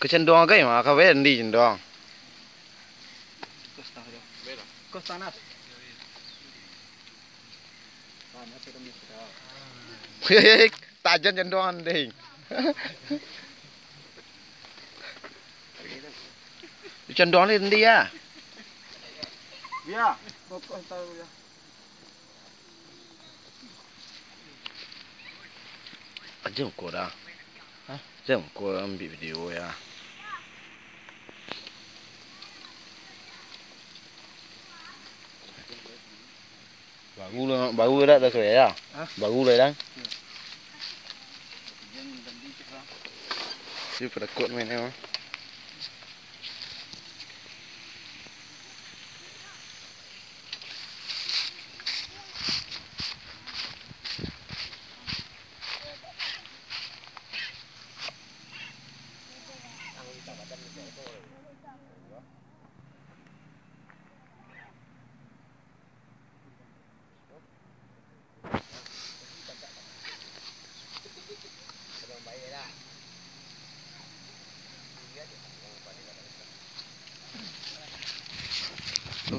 cái chân đoan cái mà không biết đi chân đoan Costanas. Tại chân chân đoan đi. chân đoan lên đi à. Yeah, kok kau tahu ya? Ya, kos tahu dia. Ajeng ko dah. Ha? Jeng ko ambil video ya. Baru lah, baru dah dah saya ya. Ha? Baru lah dah. Yang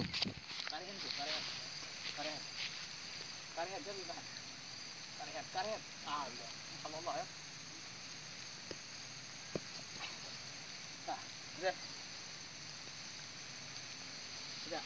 tu. Karet tu, karet. Karet. Karet dia bila. Karet, karet. Ah, ya. Kalau Allah ya. Dah. Dah. Sudah. Sudah.